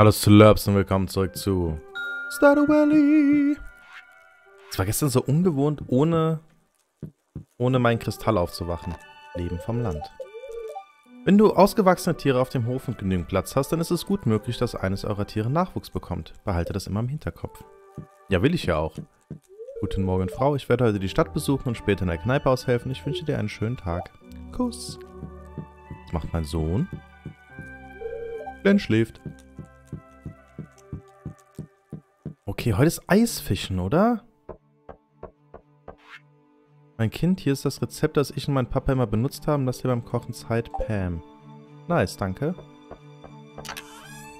Hallo Slurps und willkommen zurück zu Stardew Valley. Es war gestern so ungewohnt, ohne, ohne meinen Kristall aufzuwachen. Leben vom Land. Wenn du ausgewachsene Tiere auf dem Hof und genügend Platz hast, dann ist es gut möglich, dass eines eurer Tiere Nachwuchs bekommt. Behalte das immer im Hinterkopf. Ja, will ich ja auch. Guten Morgen, Frau. Ich werde heute die Stadt besuchen und später in der Kneipe aushelfen. Ich wünsche dir einen schönen Tag. Kuss. Was macht mein Sohn? Glenn schläft. Okay, heute ist Eisfischen, oder? Mein Kind, hier ist das Rezept, das ich und mein Papa immer benutzt haben. Lass dir beim Kochen Zeit, Pam. Nice, danke.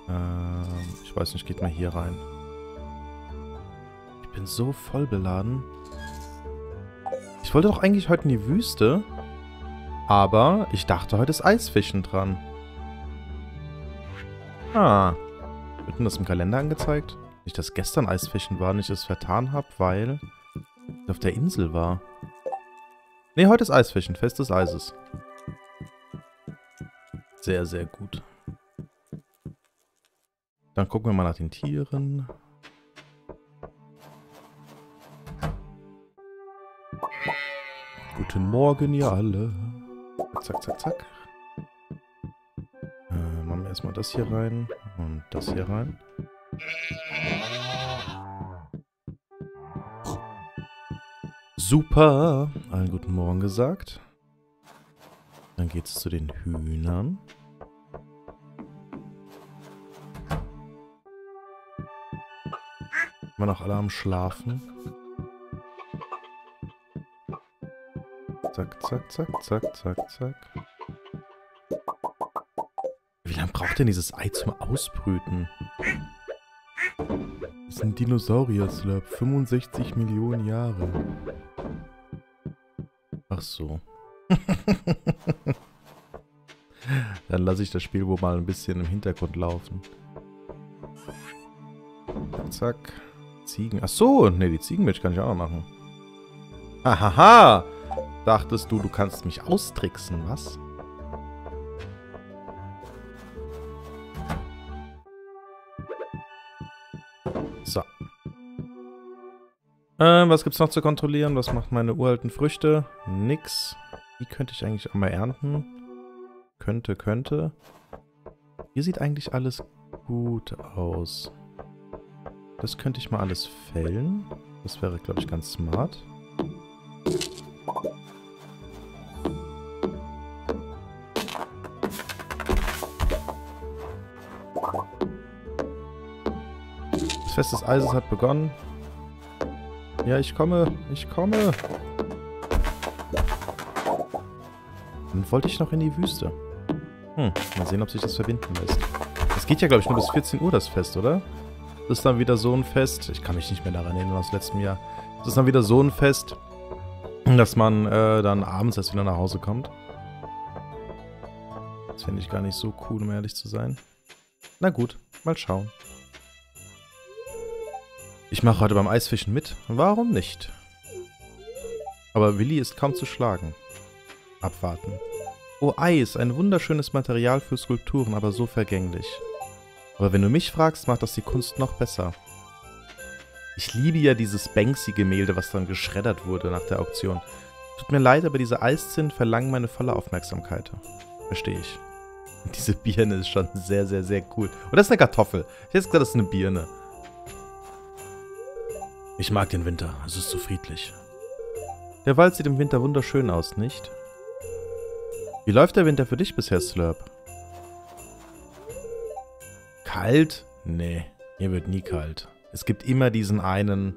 Ähm, ich weiß nicht, geht mal hier rein. Ich bin so voll beladen. Ich wollte doch eigentlich heute in die Wüste. Aber ich dachte, heute ist Eisfischen dran. Ah. Wird denn das im Kalender angezeigt? Nicht, dass gestern Eisfischen war und ich es vertan habe, weil ich auf der Insel war. Ne, heute ist Eisfischen. Fest des Eises. Sehr, sehr gut. Dann gucken wir mal nach den Tieren. Guten Morgen, ihr alle. Zack, zack, zack. Äh, machen wir erstmal das hier rein und das hier rein. Super. Einen guten Morgen gesagt. Dann geht es zu den Hühnern. Immer noch alle am Schlafen. Zack, zack, zack, zack, zack, zack. Wie lange braucht denn dieses Ei zum Ausbrüten? Ein Dinosaurier-Slurp. 65 Millionen Jahre. Ach so. Dann lasse ich das Spiel wohl mal ein bisschen im Hintergrund laufen. Zack. Ziegen. Ach so, ne, die Ziegenmilch kann ich auch noch machen. Hahaha. Dachtest du, du kannst mich austricksen, was? Äh, was gibt's noch zu kontrollieren? Was macht meine uralten Früchte? Nix. Die könnte ich eigentlich auch mal ernten. Könnte, könnte. Hier sieht eigentlich alles gut aus. Das könnte ich mal alles fällen. Das wäre, glaube ich, ganz smart. Das Fest des Eises hat begonnen. Ja, ich komme. Ich komme. Dann wollte ich noch in die Wüste. Hm, mal sehen, ob sich das verbinden lässt. Das geht ja, glaube ich, nur bis 14 Uhr, das Fest, oder? Das ist dann wieder so ein Fest. Ich kann mich nicht mehr daran erinnern aus letztem Jahr. Das ist dann wieder so ein Fest, dass man äh, dann abends erst wieder nach Hause kommt. Das finde ich gar nicht so cool, um ehrlich zu sein. Na gut, mal schauen. Ich mache heute beim Eisfischen mit. Warum nicht? Aber Willi ist kaum zu schlagen. Abwarten. Oh, Eis, ein wunderschönes Material für Skulpturen, aber so vergänglich. Aber wenn du mich fragst, macht das die Kunst noch besser. Ich liebe ja dieses Banksy-Gemälde, was dann geschreddert wurde nach der Auktion. Tut mir leid, aber diese Eiszinnen verlangen meine volle Aufmerksamkeit. Verstehe ich. Diese Birne ist schon sehr, sehr, sehr cool. Und das ist eine Kartoffel. Ich hätte gesagt, das ist eine Birne. Ich mag den Winter. Es ist so friedlich. Der Wald sieht im Winter wunderschön aus, nicht? Wie läuft der Winter für dich bisher, Slurp? Kalt? Nee, hier wird nie kalt. Es gibt immer diesen einen,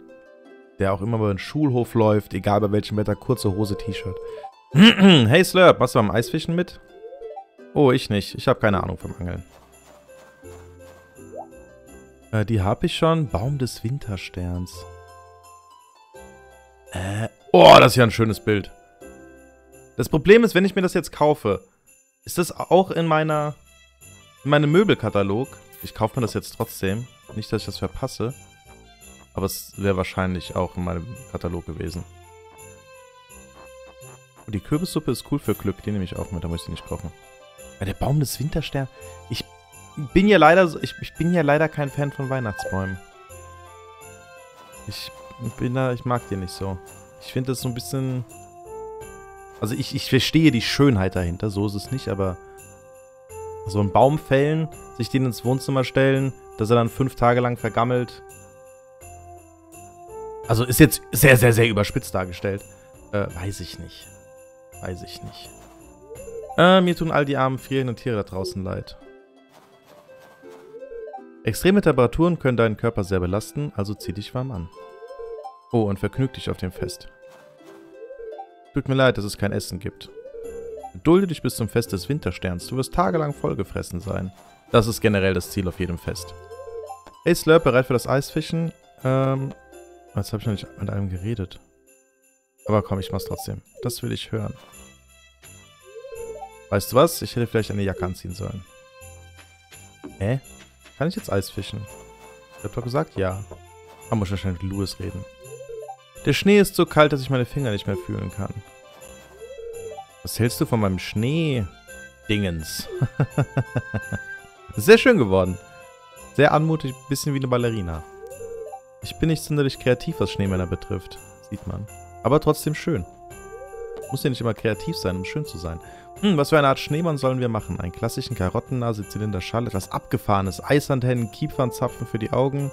der auch immer über den Schulhof läuft, egal bei welchem Wetter, kurze Hose, T-Shirt. hey Slurp, machst du beim Eisfischen mit? Oh, ich nicht. Ich habe keine Ahnung vom Angeln. Äh, die habe ich schon. Baum des Wintersterns. Äh, oh, das ist ja ein schönes Bild. Das Problem ist, wenn ich mir das jetzt kaufe, ist das auch in meiner in meinem Möbelkatalog. Ich kaufe mir das jetzt trotzdem. Nicht, dass ich das verpasse. Aber es wäre wahrscheinlich auch in meinem Katalog gewesen. Und die Kürbissuppe ist cool für Glück. Die nehme ich auch mit, da muss ich nicht kochen. Bei der Baum des Wintersterns. Ich bin ja leider, ich, ich bin ja leider kein Fan von Weihnachtsbäumen. Ich bin da, ich mag die nicht so. Ich finde das so ein bisschen... Also ich, ich verstehe die Schönheit dahinter, so ist es nicht, aber so einen Baum fällen, sich den ins Wohnzimmer stellen, dass er dann fünf Tage lang vergammelt. Also ist jetzt sehr, sehr, sehr überspitzt dargestellt. Äh, weiß ich nicht. Weiß ich nicht. Äh, mir tun all die armen frierenden Tiere da draußen leid. Extreme Temperaturen können deinen Körper sehr belasten, also zieh dich warm an. Oh, und vergnüg dich auf dem Fest. Tut mir leid, dass es kein Essen gibt. Dulde dich bis zum Fest des Wintersterns. Du wirst tagelang vollgefressen sein. Das ist generell das Ziel auf jedem Fest. Hey Slurp, bereit für das Eisfischen? Ähm, jetzt habe ich noch nicht mit einem geredet. Aber komm, ich mach's trotzdem. Das will ich hören. Weißt du was? Ich hätte vielleicht eine Jacke anziehen sollen. Hä? Kann ich jetzt Eis fischen? Ich hab doch gesagt, ja. Man muss wahrscheinlich mit Louis reden. Der Schnee ist so kalt, dass ich meine Finger nicht mehr fühlen kann. Was hältst du von meinem Schnee-Dingens? Sehr schön geworden. Sehr anmutig, bisschen wie eine Ballerina. Ich bin nicht sonderlich kreativ, was Schneemänner betrifft. Sieht man. Aber trotzdem schön. Muss ja nicht immer kreativ sein, um schön zu sein. Hm, was für eine Art Schneemann sollen wir machen? Einen klassischen Karottennase, Zylinderschall, etwas abgefahrenes, Eishandhennen, Kiefernzapfen für die Augen.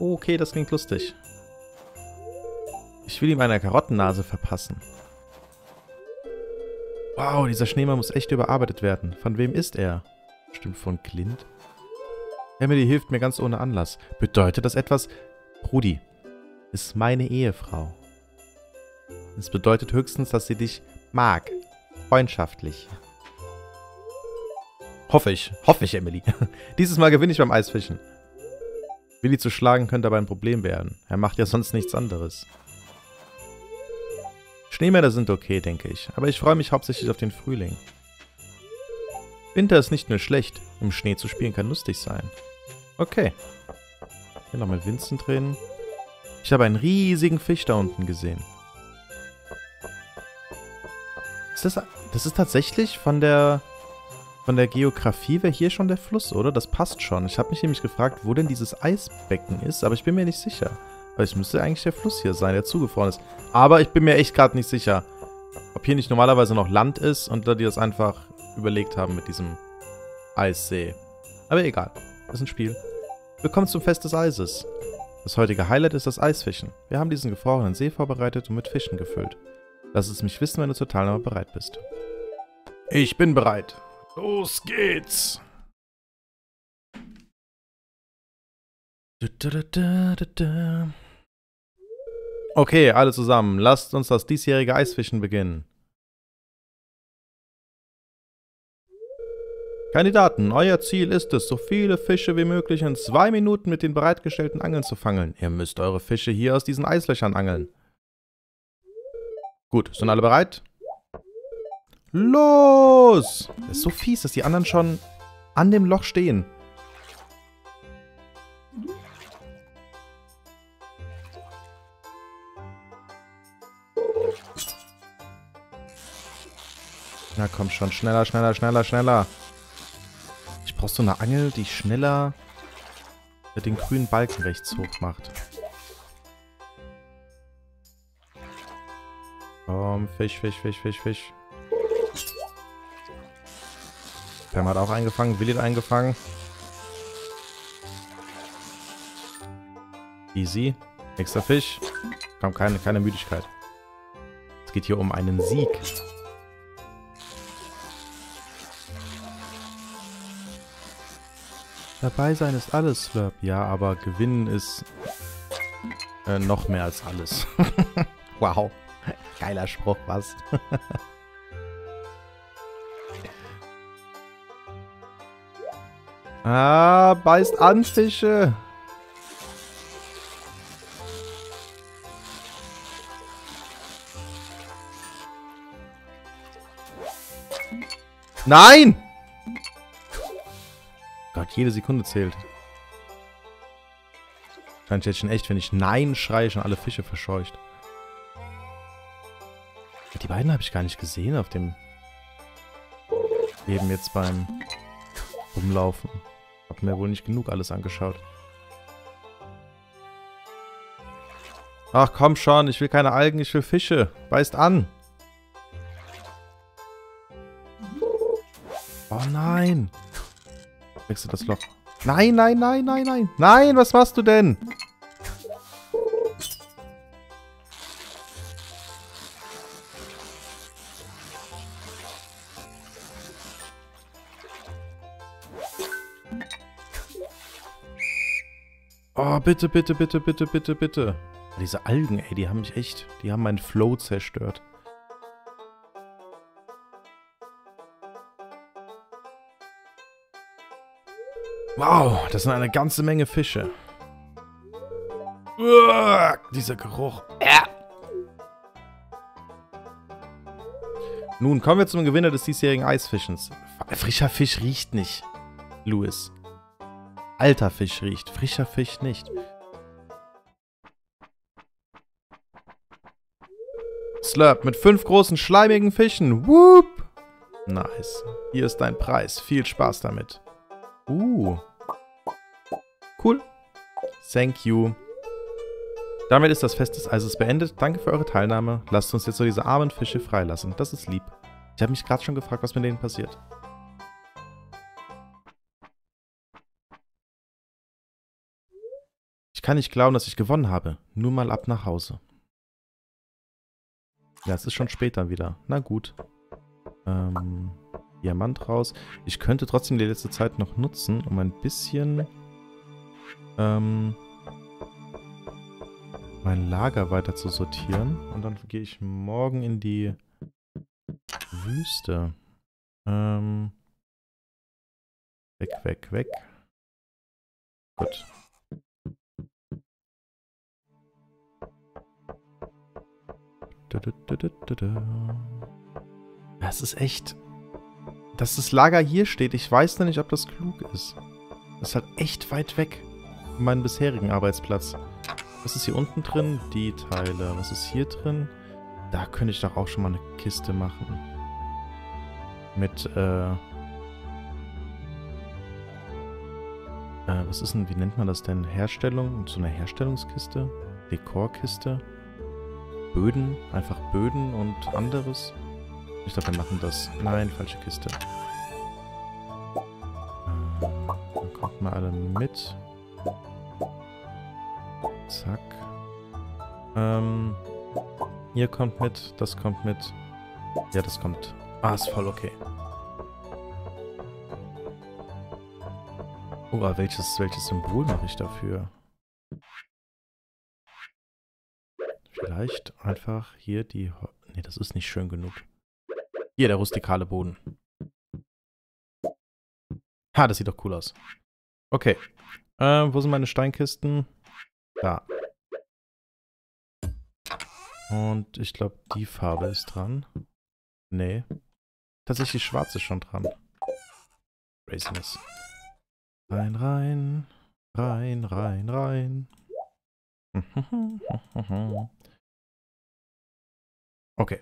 Okay, das klingt lustig. Ich will ihm eine Karottennase verpassen. Wow, dieser Schneemann muss echt überarbeitet werden. Von wem ist er? Stimmt von Clint? Emily hilft mir ganz ohne Anlass. Bedeutet das etwas? Rudi, ist meine Ehefrau. Es bedeutet höchstens, dass sie dich mag. Freundschaftlich. Hoffe ich. Hoffe ich, Emily. Dieses Mal gewinne ich beim Eisfischen. Willi zu schlagen könnte aber ein Problem werden. Er macht ja sonst nichts anderes. Schneemänner sind okay, denke ich. Aber ich freue mich hauptsächlich auf den Frühling. Winter ist nicht nur schlecht. Im Schnee zu spielen kann lustig sein. Okay. Hier nochmal Vincent drehen. Ich habe einen riesigen Fisch da unten gesehen. Ist das, das ist tatsächlich von der, von der Geografie wäre hier schon der Fluss, oder? Das passt schon. Ich habe mich nämlich gefragt, wo denn dieses Eisbecken ist, aber ich bin mir nicht sicher. Weil es müsste eigentlich der Fluss hier sein, der zugefroren ist. Aber ich bin mir echt gerade nicht sicher, ob hier nicht normalerweise noch Land ist und da die das einfach überlegt haben mit diesem Eissee. Aber egal, ist ein Spiel. Willkommen zum Fest des Eises. Das heutige Highlight ist das Eisfischen. Wir haben diesen gefrorenen See vorbereitet und mit Fischen gefüllt. Lass es mich wissen, wenn du zur Teilnahme bereit bist. Ich bin bereit. Los geht's! Okay, alle zusammen. Lasst uns das diesjährige Eisfischen beginnen. Kandidaten, euer Ziel ist es, so viele Fische wie möglich in zwei Minuten mit den bereitgestellten Angeln zu fangen. Ihr müsst eure Fische hier aus diesen Eislöchern angeln. Gut, sind alle bereit? Los! Das ist so fies, dass die anderen schon an dem Loch stehen. Na komm schon, schneller, schneller, schneller, schneller. Brauchst du eine Angel, die schneller den grünen Balken rechts hoch macht? Komm, Fisch, Fisch, Fisch, Fisch, Fisch. Pam hat auch eingefangen, Willi hat eingefangen. Easy. Nächster Fisch. Kam keine, keine Müdigkeit. Es geht hier um einen Sieg. Dabei sein ist alles, Slurp. Ja, aber gewinnen ist äh, noch mehr als alles. wow. Geiler Spruch, was? ah, beißt an, Fische. Nein! Jede Sekunde zählt. Scheint jetzt schon echt, wenn ich Nein schreie, schon alle Fische verscheucht. Die beiden habe ich gar nicht gesehen auf dem... Eben jetzt beim... rumlaufen. Hab mir wohl nicht genug alles angeschaut. Ach komm schon, ich will keine Algen, ich will Fische. Beißt an. Oh nein. Wechsel das Loch. Nein, nein, nein, nein, nein. Nein, was machst du denn? Oh, bitte, bitte, bitte, bitte, bitte, bitte. Diese Algen, ey, die haben mich echt, die haben meinen Flow zerstört. Wow, das sind eine ganze Menge Fische. Uah, dieser Geruch. Ja. Nun kommen wir zum Gewinner des diesjährigen Eisfischens. Frischer Fisch riecht nicht, Louis. Alter Fisch riecht, frischer Fisch nicht. Slurp mit fünf großen schleimigen Fischen. Whoop! Nice. Hier ist dein Preis. Viel Spaß damit. Uh. Cool. Thank you. Damit ist das Fest des Eises beendet. Danke für eure Teilnahme. Lasst uns jetzt so diese armen Fische freilassen. Das ist lieb. Ich habe mich gerade schon gefragt, was mit denen passiert. Ich kann nicht glauben, dass ich gewonnen habe. Nur mal ab nach Hause. Ja, es ist schon später wieder. Na gut. Ähm, Diamant raus. Ich könnte trotzdem die letzte Zeit noch nutzen, um ein bisschen ähm, mein Lager weiter zu sortieren. Und dann gehe ich morgen in die Wüste. Ähm, weg, weg, weg. Gut. Es ist echt... Dass das Lager hier steht, ich weiß nicht, ob das klug ist. Das ist halt echt weit weg von meinem bisherigen Arbeitsplatz. Was ist hier unten drin? Die Teile. Was ist hier drin? Da könnte ich doch auch schon mal eine Kiste machen. Mit, äh... äh was ist denn, wie nennt man das denn? Herstellung? So eine Herstellungskiste? Dekorkiste? Böden, einfach Böden und anderes. Ich glaube, wir machen das. Nein, falsche Kiste. Äh, dann kommt mal alle mit. Zack. Ähm, ihr kommt mit, das kommt mit. Ja, das kommt. Ah, ist voll okay. Oh, welches, welches Symbol mache ich dafür? Vielleicht einfach hier die... Ne, das ist nicht schön genug. Hier, der rustikale Boden. Ha, das sieht doch cool aus. Okay. Äh, wo sind meine Steinkisten? Da. Und ich glaube, die Farbe ist dran. Nee. Tatsächlich schwarz ist schon dran. Craziness. Rein, rein. Rein, rein, rein. Okay.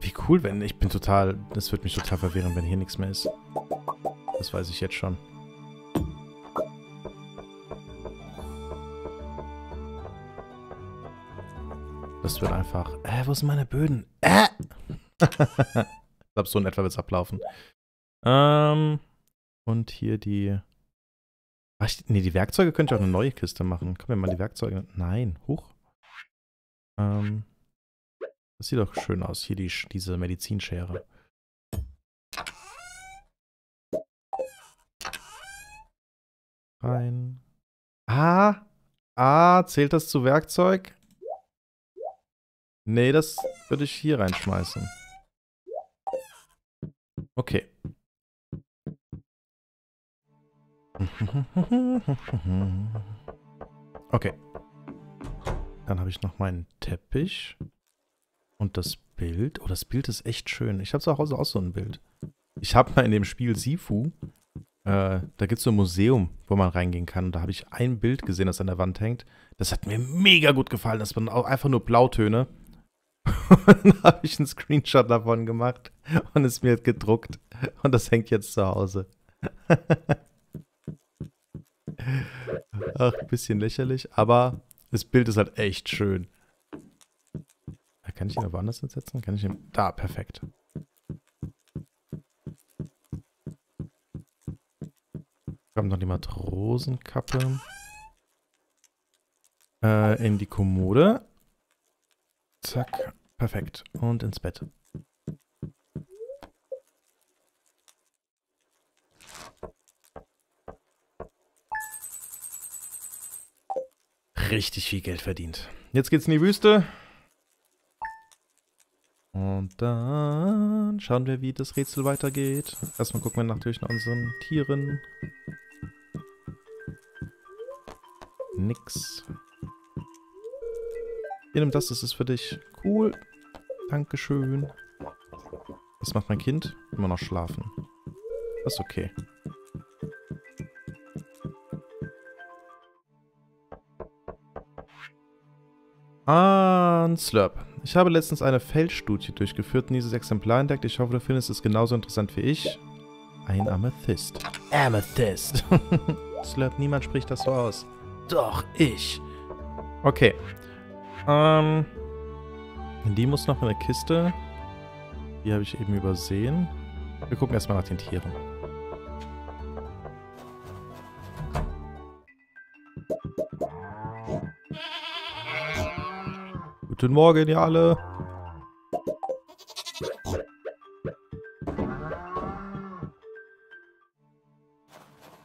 Wie cool, wenn... Ich bin total... Das wird mich total verwirren, wenn hier nichts mehr ist. Das weiß ich jetzt schon. Das wird einfach... Äh, wo sind meine Böden? Äh! ich glaube, so in etwa wird es ablaufen. Ähm... Und hier die... Ach, nee, die Werkzeuge könnte ich auch eine neue Kiste machen. Können wir mal die Werkzeuge... Nein, hoch. Ähm, das sieht doch schön aus. Hier die, diese Medizinschere. Rein. Ah! Ah, zählt das zu Werkzeug? Nee, das würde ich hier reinschmeißen. Okay. Okay. Dann habe ich noch meinen Teppich. Und das Bild. Oh, das Bild ist echt schön. Ich habe zu Hause auch so ein Bild. Ich habe mal in dem Spiel Sifu, äh, da gibt es so ein Museum, wo man reingehen kann. Und da habe ich ein Bild gesehen, das an der Wand hängt. Das hat mir mega gut gefallen. Das waren auch einfach nur Blautöne. dann habe ich einen Screenshot davon gemacht und es mir gedruckt. Und das hängt jetzt zu Hause. Ach, ein bisschen lächerlich, aber das Bild ist halt echt schön. Kann ich ihn aber anders hinsetzen? Kann ich ihn... Da, perfekt. Kommt noch die Matrosenkappe. Äh, in die Kommode. Zack. Perfekt. Und ins Bett. Richtig viel Geld verdient. Jetzt geht's in die Wüste. Und dann schauen wir, wie das Rätsel weitergeht. Erstmal gucken wir natürlich nach unseren Tieren. Nix. Hier, nimm das, das ist für dich. Cool. Dankeschön. Was macht mein Kind? Immer noch schlafen. Das ist okay. Ah, Slurp. Ich habe letztens eine Feldstudie durchgeführt und dieses Exemplar entdeckt. Ich hoffe, du findest es genauso interessant wie ich. Ein Amethyst. Amethyst. Slurp, niemand spricht das so aus. Doch, ich. Okay. Ähm. Die muss noch in der Kiste. Die habe ich eben übersehen. Wir gucken erstmal nach den Tieren. Guten Morgen, ihr alle.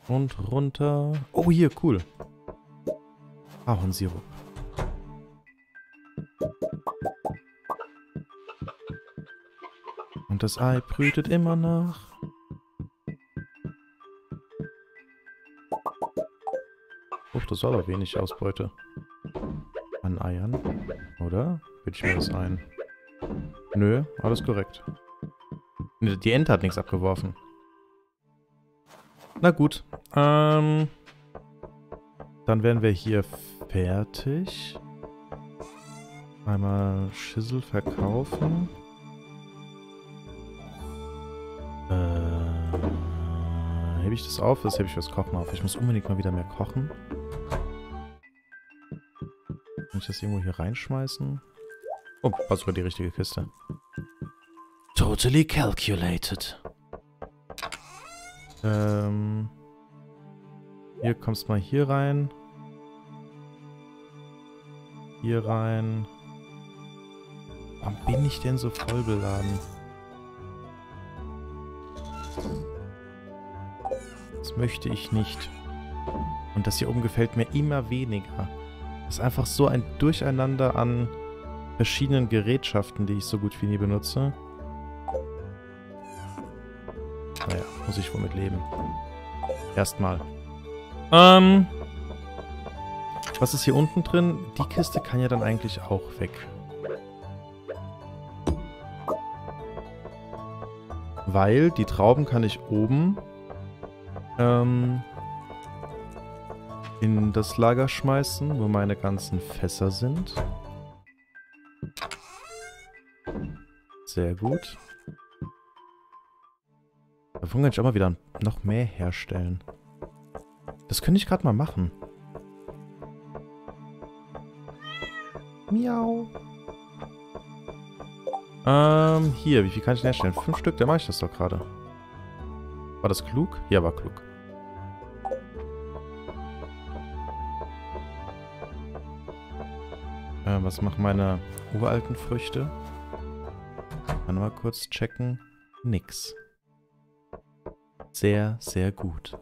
Und runter. Oh, hier, cool. Ahornsirup. Und das Ei brütet immer nach. Uff, das war aber wenig Ausbeute. An Eiern. Oder? Bild ich mir das ein? Nö, alles korrekt. Die Ente hat nichts abgeworfen. Na gut. Ähm, dann wären wir hier fertig. Einmal Schissel verkaufen. Äh, hebe ich das auf? Das hebe ich fürs Kochen auf. Ich muss unbedingt mal wieder mehr kochen. Kann ich das irgendwo hier reinschmeißen? Oh, war sogar die richtige Kiste. Totally calculated. Ähm... Hier kommst mal hier rein. Hier rein. Warum bin ich denn so voll beladen? Das möchte ich nicht. Und das hier oben gefällt mir immer weniger. Das ist einfach so ein Durcheinander an verschiedenen Gerätschaften, die ich so gut wie nie benutze. Naja, muss ich womit leben. Erstmal. Ähm... Was ist hier unten drin? Die Kiste kann ja dann eigentlich auch weg. Weil die Trauben kann ich oben ähm, in das Lager schmeißen, wo meine ganzen Fässer sind. Sehr gut. Davon kann ich auch mal wieder noch mehr herstellen. Das könnte ich gerade mal machen. Miau. Ähm, hier, wie viel kann ich denn herstellen? Fünf Stück, dann mache ich das doch gerade. War das klug? Ja, war klug. Äh, was machen meine uralten Früchte? Kann mal kurz checken. Nix. Sehr, sehr gut.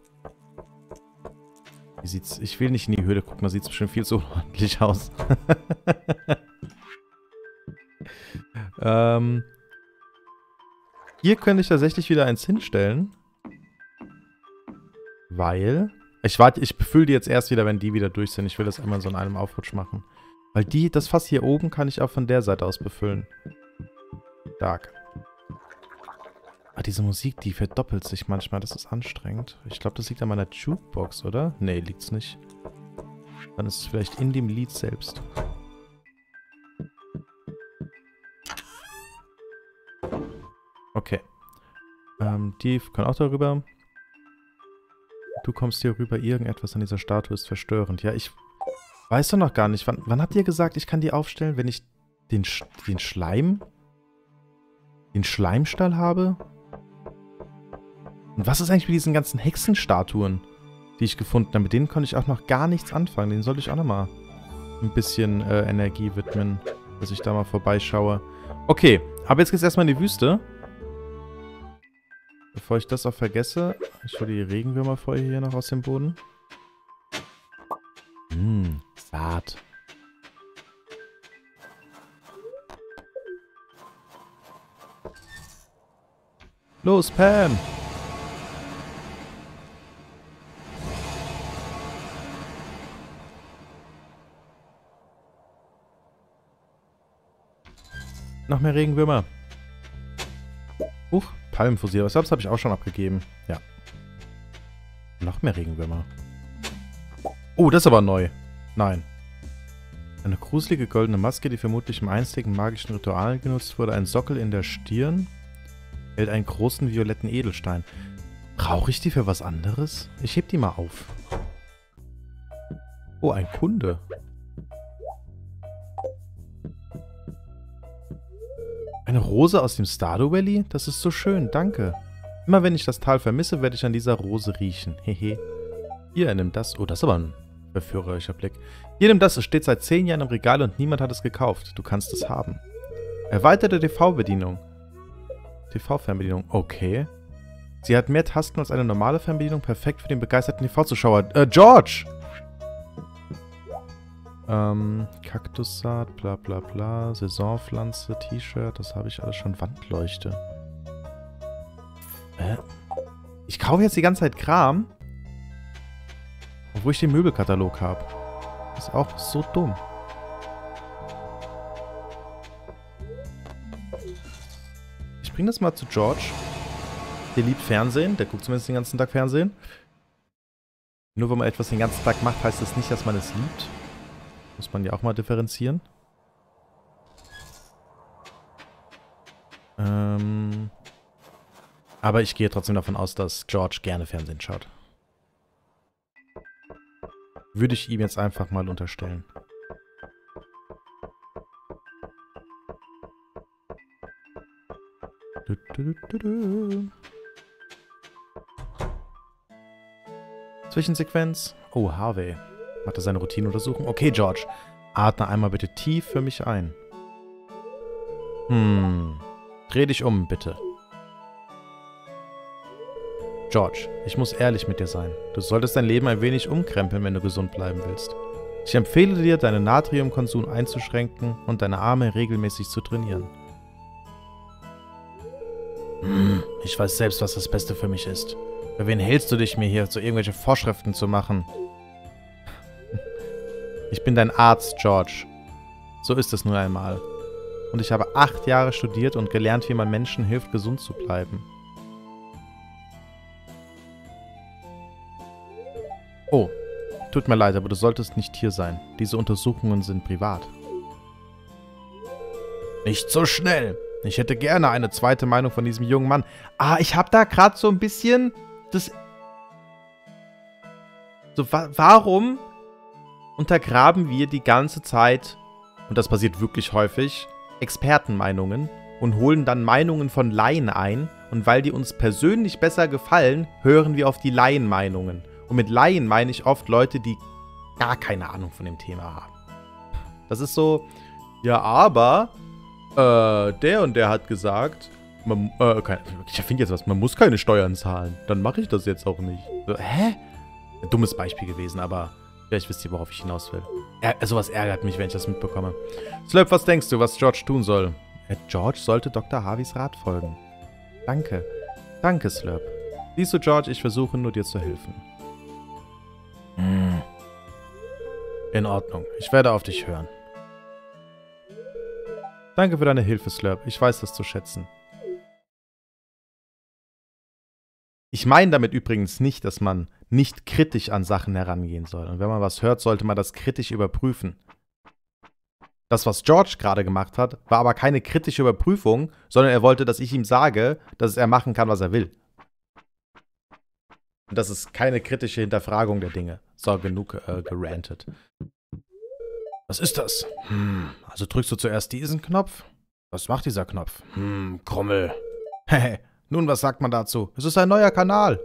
Wie sieht's... Ich will nicht in die Höhle gucken, da sieht es bestimmt viel zu ordentlich aus. ähm, hier könnte ich tatsächlich wieder eins hinstellen. Weil... Ich warte, ich befülle die jetzt erst wieder, wenn die wieder durch sind. Ich will das einmal so in einem Aufrutsch machen. Weil die, das Fass hier oben kann ich auch von der Seite aus befüllen. Stark. Ah, diese Musik, die verdoppelt sich manchmal. Das ist anstrengend. Ich glaube, das liegt an meiner Jukebox, oder? Nee, liegt's nicht. Dann ist es vielleicht in dem Lied selbst. Okay. Ähm, die können auch darüber. Du kommst hier rüber, irgendetwas an dieser Statue ist verstörend. Ja, ich weiß doch noch gar nicht. Wann, wann habt ihr gesagt, ich kann die aufstellen, wenn ich den, Sch den Schleim, den Schleimstall habe? Und was ist eigentlich mit diesen ganzen Hexenstatuen, die ich gefunden habe? Mit denen konnte ich auch noch gar nichts anfangen. Den sollte ich auch nochmal ein bisschen äh, Energie widmen, dass ich da mal vorbeischaue. Okay, aber jetzt geht's erstmal in die Wüste. Bevor ich das auch vergesse, ich hole die Regenwürmerfeuer hier noch aus dem Boden. Hm, Saat. Los, Pam! Noch mehr Regenwürmer. Huch, Palmenfusier. Was habe ich auch schon abgegeben. Ja. Noch mehr Regenwürmer. Oh, das ist aber neu. Nein. Eine gruselige goldene Maske, die vermutlich im einstigen magischen Ritual genutzt wurde. Ein Sockel in der Stirn. Hält einen großen violetten Edelstein. Brauche ich die für was anderes? Ich heb die mal auf. Oh, ein Kunde. Eine Rose aus dem Stardew Valley? Das ist so schön, danke. Immer wenn ich das Tal vermisse, werde ich an dieser Rose riechen. Hehe. Hier, nimm das. Oh, das ist aber ein verführerischer Blick. Nimm das. Es steht seit 10 Jahren im Regal und niemand hat es gekauft. Du kannst es haben. Erweiterte TV-Bedienung. TV-Fernbedienung. Okay. Sie hat mehr Tasten als eine normale Fernbedienung. Perfekt für den begeisterten TV-Zuschauer. Äh, George! Ähm, Kaktussaat, bla bla bla, Saisonpflanze, T-Shirt, das habe ich alles schon. Wandleuchte. Äh? Ich kaufe jetzt die ganze Zeit Kram, obwohl ich den Möbelkatalog habe. Ist auch so dumm. Ich bringe das mal zu George. Der liebt Fernsehen, der guckt zumindest den ganzen Tag Fernsehen. Nur wenn man etwas den ganzen Tag macht, heißt das nicht, dass man es liebt. Muss man ja auch mal differenzieren. Ähm, aber ich gehe trotzdem davon aus, dass George gerne Fernsehen schaut. Würde ich ihm jetzt einfach mal unterstellen. Du, du, du, Zwischensequenz. Oh, Harvey. Macht er seine Routineuntersuchung? Okay, George. Atme einmal bitte tief für mich ein. Hm. Dreh dich um, bitte. George, ich muss ehrlich mit dir sein. Du solltest dein Leben ein wenig umkrempeln, wenn du gesund bleiben willst. Ich empfehle dir, deinen Natriumkonsum einzuschränken und deine Arme regelmäßig zu trainieren. Hm, ich weiß selbst, was das Beste für mich ist. Für wen hältst du dich, mir hier zu irgendwelche Vorschriften zu machen? Ich bin dein Arzt, George. So ist es nun einmal. Und ich habe acht Jahre studiert und gelernt, wie man Menschen hilft, gesund zu bleiben. Oh, tut mir leid, aber du solltest nicht hier sein. Diese Untersuchungen sind privat. Nicht so schnell. Ich hätte gerne eine zweite Meinung von diesem jungen Mann. Ah, ich habe da gerade so ein bisschen das... So, wa warum untergraben wir die ganze Zeit, und das passiert wirklich häufig, Expertenmeinungen und holen dann Meinungen von Laien ein. Und weil die uns persönlich besser gefallen, hören wir auf die Laienmeinungen. Und mit Laien meine ich oft Leute, die gar keine Ahnung von dem Thema haben. Das ist so, ja, aber äh, der und der hat gesagt, man, äh, ich finde jetzt was, man muss keine Steuern zahlen. Dann mache ich das jetzt auch nicht. So, hä? Ein dummes Beispiel gewesen, aber Vielleicht wisst ihr, worauf ich hinaus will. Er, sowas ärgert mich, wenn ich das mitbekomme. Slurp, was denkst du, was George tun soll? Äh, George sollte Dr. Harveys Rat folgen. Danke. Danke, Slurp. Siehst du, George, ich versuche nur dir zu helfen. In Ordnung. Ich werde auf dich hören. Danke für deine Hilfe, Slurp. Ich weiß das zu schätzen. Ich meine damit übrigens nicht, dass man nicht kritisch an Sachen herangehen soll. Und wenn man was hört, sollte man das kritisch überprüfen. Das, was George gerade gemacht hat, war aber keine kritische Überprüfung, sondern er wollte, dass ich ihm sage, dass er machen kann, was er will. Und das ist keine kritische Hinterfragung der Dinge. So, genug äh, gerantet. Was ist das? Hm, also drückst du zuerst diesen Knopf? Was macht dieser Knopf? Hm, Krummel. Hehe, nun, was sagt man dazu? Es ist ein neuer Kanal.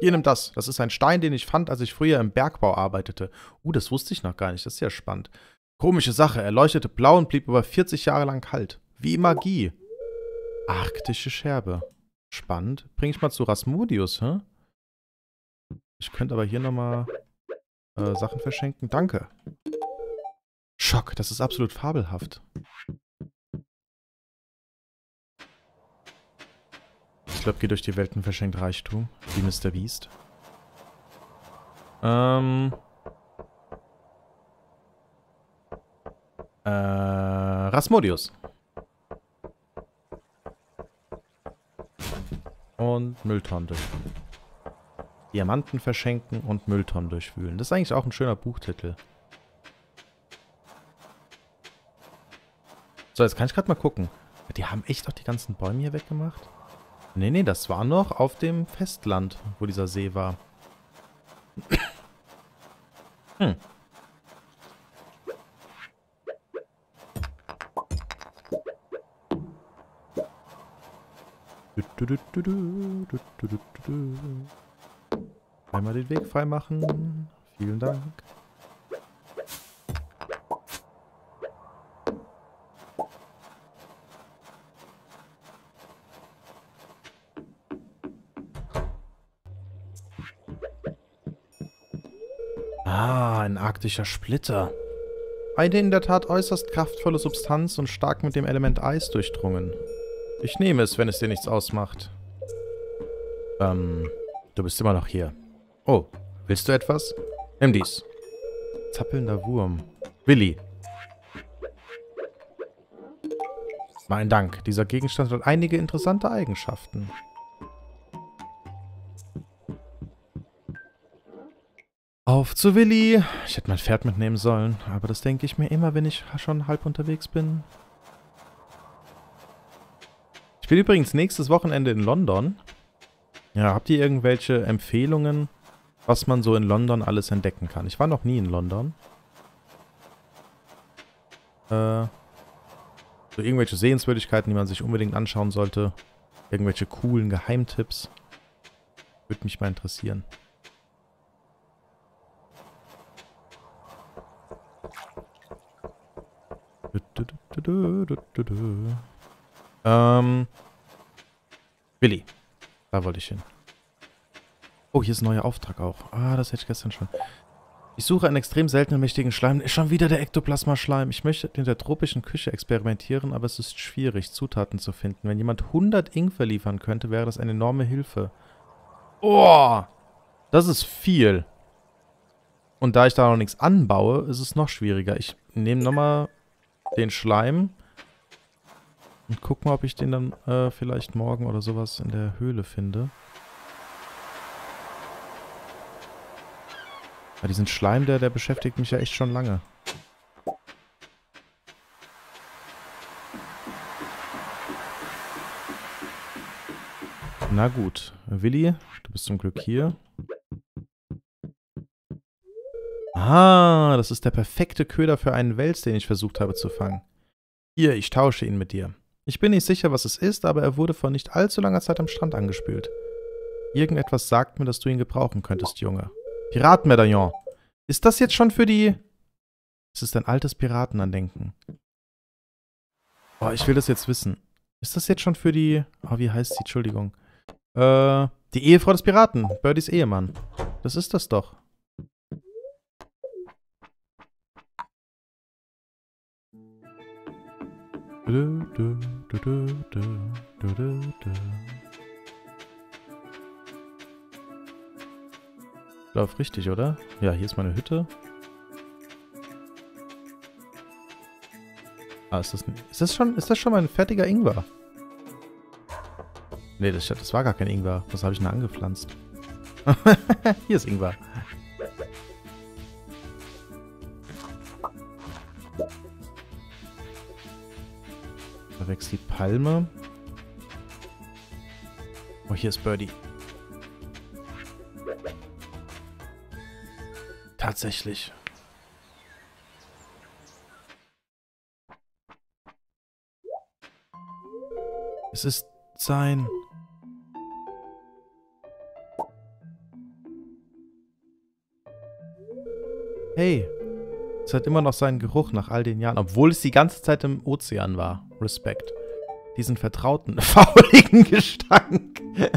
Hier, nimm das. Das ist ein Stein, den ich fand, als ich früher im Bergbau arbeitete. Uh, das wusste ich noch gar nicht. Das ist ja spannend. Komische Sache. Er leuchtete blau und blieb über 40 Jahre lang kalt. Wie Magie. Arktische Scherbe. Spannend. Bring ich mal zu Rasmodius, hä? Ich könnte aber hier nochmal äh, Sachen verschenken. Danke. Schock, das ist absolut fabelhaft. Ich glaube, geht durch die Welten verschenkt Reichtum. Wie Mr. Beast. Ähm. Äh, Rasmodius. Und Mülltonnen durchwühlen. Diamanten verschenken und Mülltonnen durchwühlen. Das ist eigentlich auch ein schöner Buchtitel. So, jetzt kann ich gerade mal gucken. Die haben echt auch die ganzen Bäume hier weggemacht? Nee, nee, das war noch auf dem Festland, wo dieser See war. hm. Einmal den Weg freimachen. Vielen Dank. Ah, ein arktischer Splitter. Eine in der Tat äußerst kraftvolle Substanz und stark mit dem Element Eis durchdrungen. Ich nehme es, wenn es dir nichts ausmacht. Ähm, du bist immer noch hier. Oh, willst du etwas? Nimm dies. Zappelnder Wurm. Willi. Mein Dank. Dieser Gegenstand hat einige interessante Eigenschaften. Auf zu Willi. Ich hätte mein Pferd mitnehmen sollen, aber das denke ich mir immer, wenn ich schon halb unterwegs bin. Ich bin übrigens nächstes Wochenende in London. Ja, habt ihr irgendwelche Empfehlungen, was man so in London alles entdecken kann? Ich war noch nie in London. Äh, so irgendwelche Sehenswürdigkeiten, die man sich unbedingt anschauen sollte. Irgendwelche coolen Geheimtipps. Würde mich mal interessieren. Ähm. Willi. Da wollte ich hin. Oh, hier ist ein neuer Auftrag auch. Ah, das hätte ich gestern schon. Ich suche einen extrem seltenen, mächtigen Schleim. Ist schon wieder der Ektoplasma-Schleim. Ich möchte in der tropischen Küche experimentieren, aber es ist schwierig, Zutaten zu finden. Wenn jemand 100 Ingwer liefern könnte, wäre das eine enorme Hilfe. Oh, das ist viel. Und da ich da noch nichts anbaue, ist es noch schwieriger. Ich nehme nochmal den Schleim. Und guck mal, ob ich den dann äh, vielleicht morgen oder sowas in der Höhle finde. Ja, diesen Schleim, der, der beschäftigt mich ja echt schon lange. Na gut. Willi, du bist zum Glück hier. Ah, das ist der perfekte Köder für einen Wels, den ich versucht habe zu fangen. Hier, ich tausche ihn mit dir. Ich bin nicht sicher, was es ist, aber er wurde vor nicht allzu langer Zeit am Strand angespült. Irgendetwas sagt mir, dass du ihn gebrauchen könntest, Junge. Piratenmedaillon. Ist das jetzt schon für die... Es ist ein altes Piratenandenken. Oh, ich will das jetzt wissen. Ist das jetzt schon für die... Oh, wie heißt sie? Entschuldigung. Äh, die Ehefrau des Piraten. Birdies Ehemann. Das ist das doch. Lauf richtig, oder? Ja, hier ist meine Hütte. Ah, ist das, ist das schon, ist das schon mein fertiger Ingwer? Nee, das, das war gar kein Ingwer. Was habe ich denn angepflanzt? hier ist Ingwer. Wächst die Palme. Oh, hier ist Birdie. Tatsächlich. Es ist sein... Hey, es hat immer noch seinen Geruch nach all den Jahren, obwohl es die ganze Zeit im Ozean war. Respekt. Diesen vertrauten, fauligen Gestank.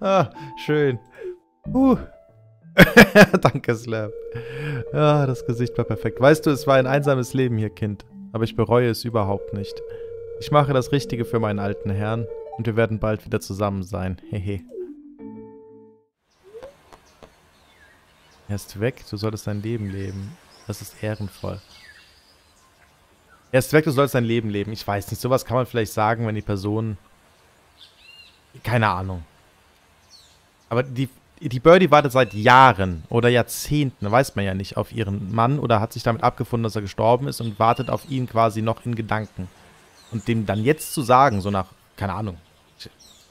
ah, schön. Uh. Danke, Slap. Ah, das Gesicht war perfekt. Weißt du, es war ein einsames Leben hier, Kind. Aber ich bereue es überhaupt nicht. Ich mache das Richtige für meinen alten Herrn. Und wir werden bald wieder zusammen sein. Hehe. Er ist weg, du solltest dein Leben leben. Das ist ehrenvoll. Er ist weg, du sollst dein Leben leben. Ich weiß nicht, sowas kann man vielleicht sagen, wenn die Person... Keine Ahnung. Aber die, die Birdie wartet seit Jahren oder Jahrzehnten, weiß man ja nicht, auf ihren Mann oder hat sich damit abgefunden, dass er gestorben ist und wartet auf ihn quasi noch in Gedanken. Und dem dann jetzt zu sagen, so nach, keine Ahnung,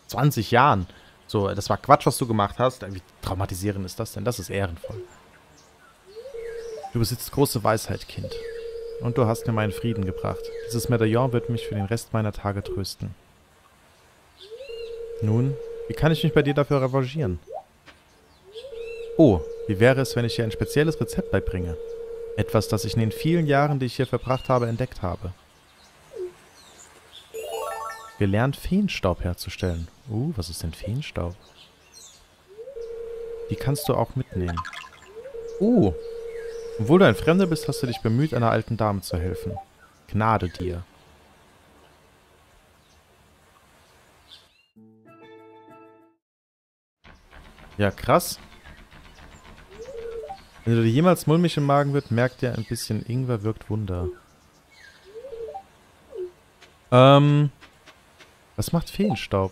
20 Jahren, so, das war Quatsch, was du gemacht hast. Wie traumatisierend ist das denn? Das ist ehrenvoll. Du besitzt große Weisheit, Kind. Und du hast mir meinen Frieden gebracht. Dieses Medaillon wird mich für den Rest meiner Tage trösten. Nun, wie kann ich mich bei dir dafür revanchieren? Oh, wie wäre es, wenn ich dir ein spezielles Rezept beibringe? Etwas, das ich in den vielen Jahren, die ich hier verbracht habe, entdeckt habe. Gelernt, Feenstaub herzustellen. Uh, was ist denn Feenstaub? Die kannst du auch mitnehmen. Uh, obwohl du ein Fremder bist, hast du dich bemüht, einer alten Dame zu helfen. Gnade dir. Ja, krass. Wenn du dir jemals mulmig im Magen wird, merkt dir ein bisschen Ingwer wirkt Wunder. Ähm, was macht Feenstaub?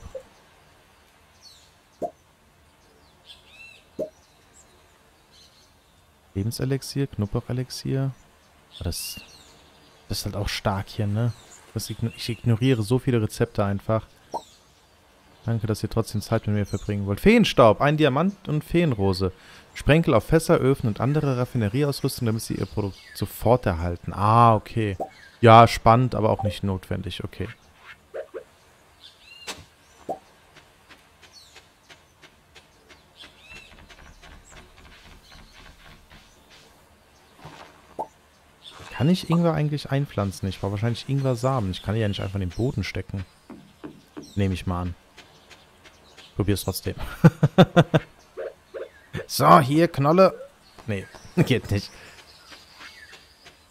Lebenselixier, Knoblauchelixier. Das, das ist halt auch stark hier, ne? ich ignoriere so viele Rezepte einfach. Danke, dass ihr trotzdem Zeit mit mir verbringen wollt. Feenstaub, ein Diamant und Feenrose. Sprenkel auf Fässer, Öfen und andere Raffinerieausrüstung, damit sie ihr Produkt sofort erhalten. Ah, okay. Ja, spannend, aber auch nicht notwendig. Okay. Kann ich Ingwer eigentlich einpflanzen? Ich brauche wahrscheinlich Ingwer-Samen. Ich kann die ja nicht einfach in den Boden stecken. Nehme ich mal an. Probier's trotzdem. so, hier, Knolle. Nee, geht nicht.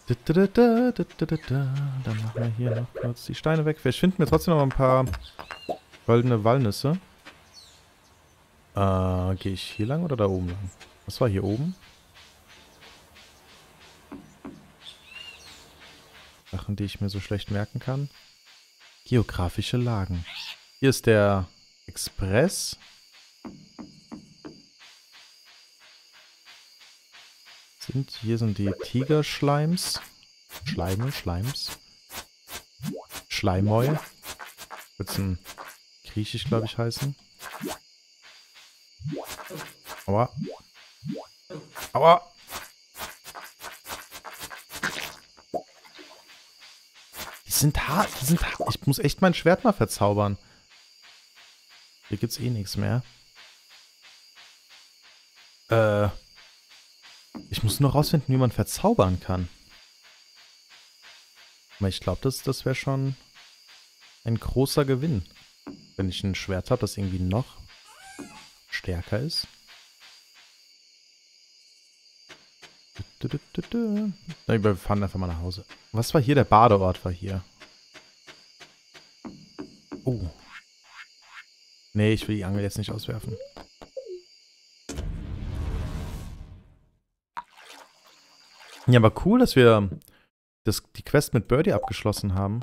Dann machen wir hier noch kurz die Steine weg. Vielleicht finden wir trotzdem noch ein paar goldene Walnüsse. Äh, gehe ich hier lang oder da oben lang? Was war hier oben? Sachen, die ich mir so schlecht merken kann. Geografische Lagen. Hier ist der Express. Sind, hier sind die Tigerschleims. Schleime, Schleims. Schleimmäu. Wird ein Griechisch, glaube ich, heißen. Aua. Aua. Sind hart. Die sind hart. Ich muss echt mein Schwert mal verzaubern. Hier gibt's eh nichts mehr. Äh. Ich muss nur rausfinden, wie man verzaubern kann. Aber ich glaube, das, das wäre schon ein großer Gewinn. Wenn ich ein Schwert habe, das irgendwie noch stärker ist. wir fahren einfach mal nach Hause. Was war hier? Der Badeort war hier. Oh. Nee, ich will die Angel jetzt nicht auswerfen. Ja, aber cool, dass wir das, die Quest mit Birdie abgeschlossen haben.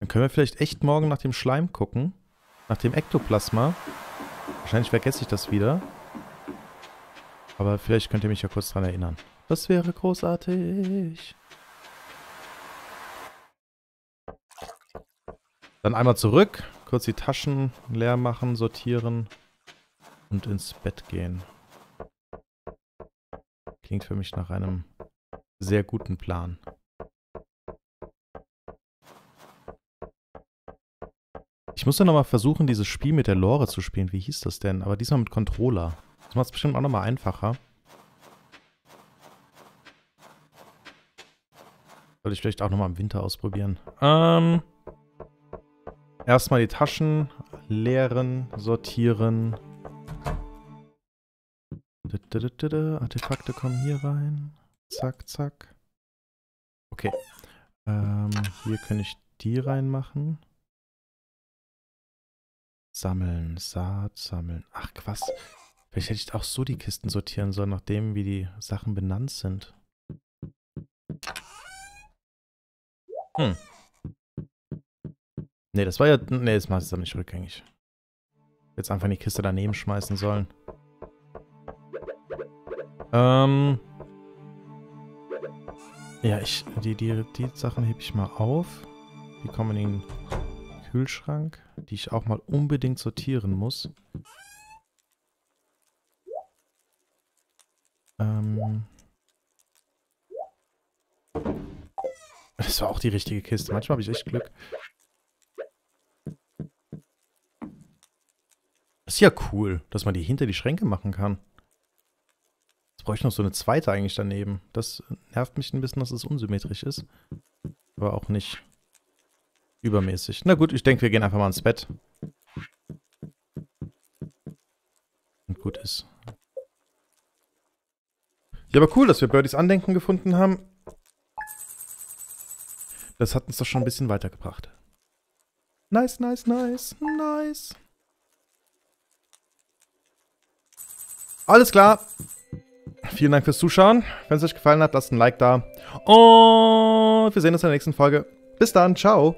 Dann können wir vielleicht echt morgen nach dem Schleim gucken. Nach dem Ektoplasma. Wahrscheinlich vergesse ich das wieder. Aber vielleicht könnt ihr mich ja kurz dran erinnern. Das wäre großartig. Dann einmal zurück, kurz die Taschen leer machen, sortieren und ins Bett gehen. Klingt für mich nach einem sehr guten Plan. Ich muss ja nochmal versuchen, dieses Spiel mit der Lore zu spielen. Wie hieß das denn? Aber diesmal mit Controller. Das macht es bestimmt auch nochmal einfacher. Soll ich vielleicht auch nochmal im Winter ausprobieren. Ähm... Erstmal die Taschen leeren, sortieren. Artefakte kommen hier rein. Zack, zack. Okay. Ähm, hier kann ich die reinmachen. Sammeln, Saat, sammeln. Ach, was. Vielleicht hätte ich auch so die Kisten sortieren sollen, nachdem wie die Sachen benannt sind. Hm. Nee, das war ja... Nee, das macht es dann nicht rückgängig. Jetzt einfach in die Kiste daneben schmeißen sollen. Ähm... Ja, ich... Die, die, die Sachen hebe ich mal auf. Die kommen in den Kühlschrank, die ich auch mal unbedingt sortieren muss. Ähm... Das war auch die richtige Kiste. Manchmal habe ich echt Glück. Ist ja cool, dass man die hinter die Schränke machen kann. Jetzt brauche ich noch so eine zweite eigentlich daneben. Das nervt mich ein bisschen, dass es unsymmetrisch ist. Aber auch nicht übermäßig. Na gut, ich denke, wir gehen einfach mal ins Bett. Und gut ist. Ja, aber cool, dass wir Birdies Andenken gefunden haben. Das hat uns doch schon ein bisschen weitergebracht. Nice, nice, nice, nice. Alles klar. Vielen Dank fürs Zuschauen. Wenn es euch gefallen hat, lasst ein Like da. Und wir sehen uns in der nächsten Folge. Bis dann. Ciao.